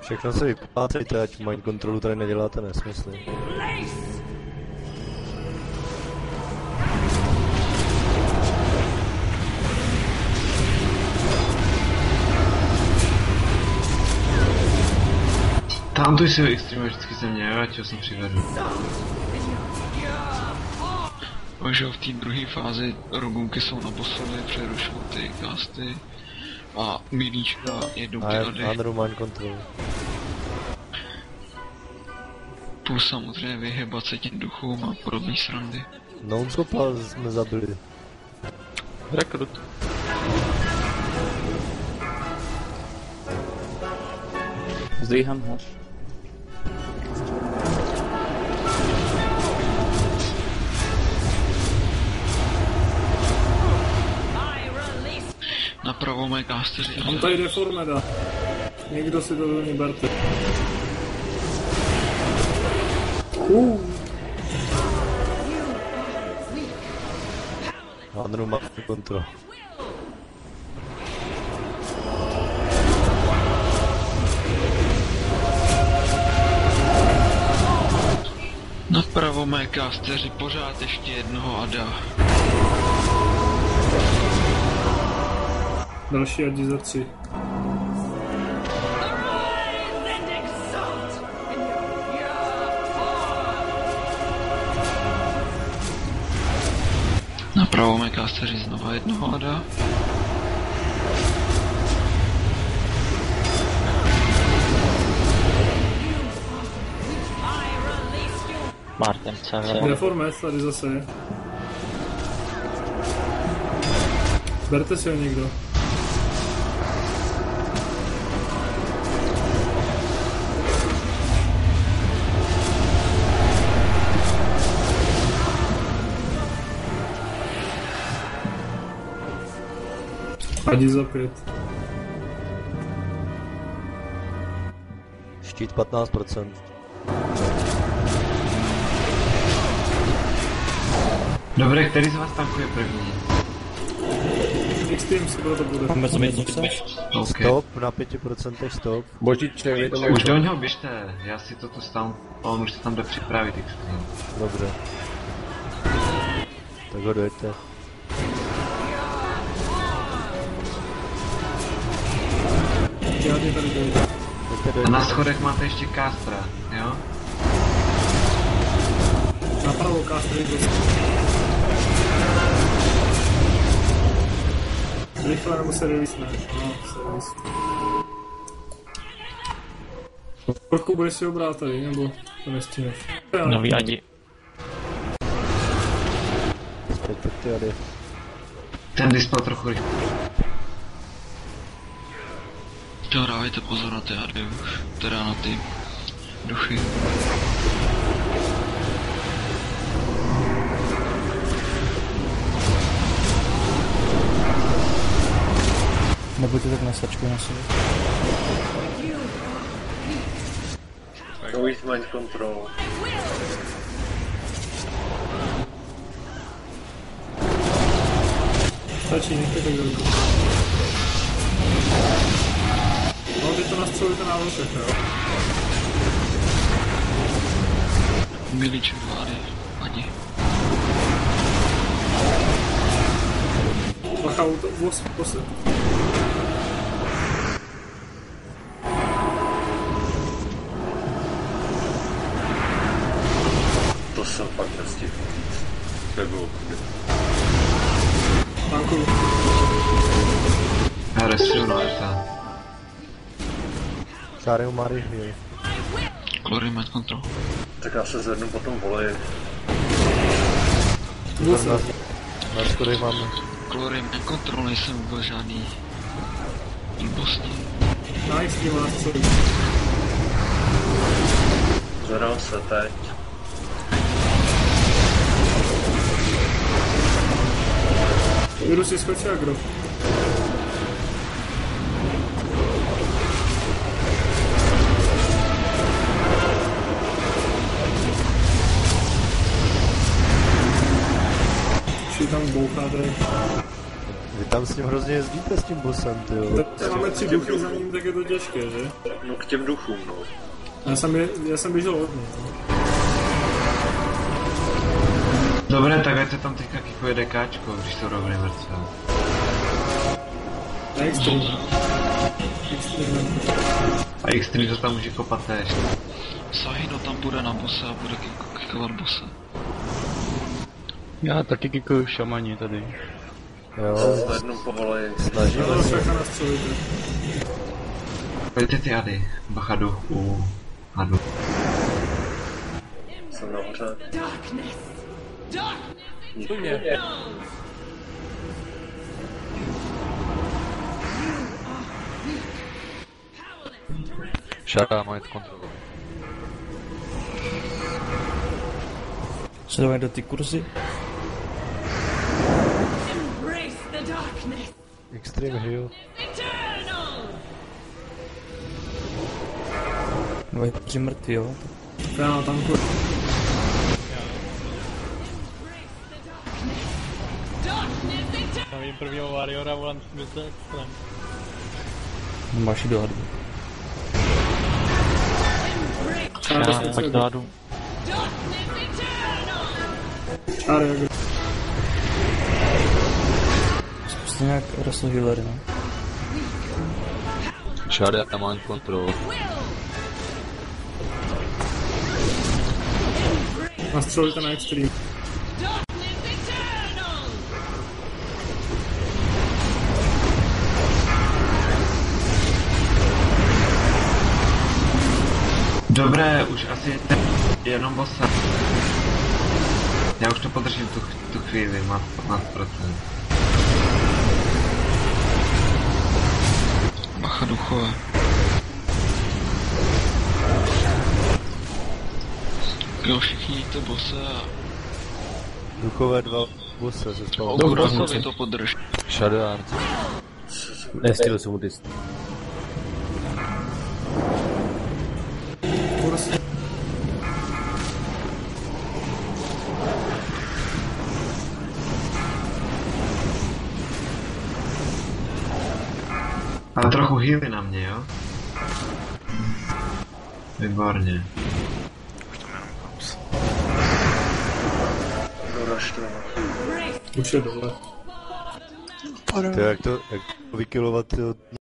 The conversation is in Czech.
Všechno se vyplácejte, ať mind kontrolu tady neděláte nesmysly. Tam tu si extrema vždycky ze mě, ať ho jsem přivedl. Pak, že jo, v té druhé fázi rogunky jsou naposledy, přerušují ty casty a milíčka jedou A ty je rady. Andrew mind control. Plus samozřejmě vyhybat se těm duchům a podobný srandy. Nonscopa jsme zabili. Rekrut. Zdvíhám ho. Napravo mé casteři. On tady jde Formeda. Někdo si to do ní berte. Uh, Andrew mind control. Napravo mé casteři pořád ještě jednoho Ada. Další adi za tři. Napravo mé casteři znova jednoho Ada. I release you Martin Sever. Deformes tady zase. Berte si ho někdo. Adi za pět. Štít 15%. Dobré, který z vás tankuje první? Extreme si to bude. Máme změnu se? OK. Stop, na 5% stop. Božiček, vy to Už do něho běžte, já si to tu stám, on už se tam jde připravit extrém. Dobře. Tak ho dojďte. A na schodech máte ještě Castra, jo? Napravo kastry prostě. Rychle nebo se ne? No, se release. Porku budeš si ho brát tady, nebo to nestihneš? Nový Adi. Zpět, pojďte, tady. Ten dispel trochu rychle. To dávajte pozor na ty Ady už, teda na ty duchy. Nebuďte tak na sačku na sebe. Always mind control. Stačí, nechte to nastřelujte na vlčech, jo? Milíček vlády, Adi. Bacha, to vos, vos. To jsem fakt nestihl. To bylo chudy. Tankuju. Arta. Šáry má heal. Glory Mind Control. Tak já se zvednu potom voleji. Vos. Na, na schodech máme. Glory Mind Control nejsem vůbec žádný blbosti. Nice, tím vás co Zvedám se teď. Jdu si skočit agro. Bouchá tady. Vy tam s ním hrozně jezdíte s tím bossem, ty jo. Tak máme tři duchy za ním, tak je to těžké, že? No k těm duchům, no. Já jsem, je, já jsem běžel od něj. no. Dobré, tak ať se tam teďka kikuje dekáčko, když jsou rovny mrtvé. A extrém. Extrém. A X3 to tam může kopat též. Sahino tam bude na bose a bude kiko- kikovat bose. Já taky kikuju šamani tady. Jo, Zvednu povolej. snažíme No, se. Pojďte ty ady, bacha duch u hadu. Jsem nahoře. Darkness! Darkness! Šará má kontrolu. Dávají do ty kurzy. Extreme heal. Eternal! Dávají tři mrtví, jo. Já. Darkness eternal! Vím prvního Warriora, volám smysl Máš do hadu. Já, pojď do hadu. Čáry, jak nějak Russell Hillery, no. Šará má kontrolu. nastřelíte na extrém. Darkness eternal! Dobré, už asi jenom bossa. Já už to podržím tu, tu chvíli, má 15%. Bacha duchové. Jo, všichni jíte bose a Duchové dva bose se spolu. Ogurasovi to podrž. Shadoward. Nestihl jsem mu ty trochu healy na mě, jo? Výborně. Doražte. Už je dole. To jak to, jak to vykilovat,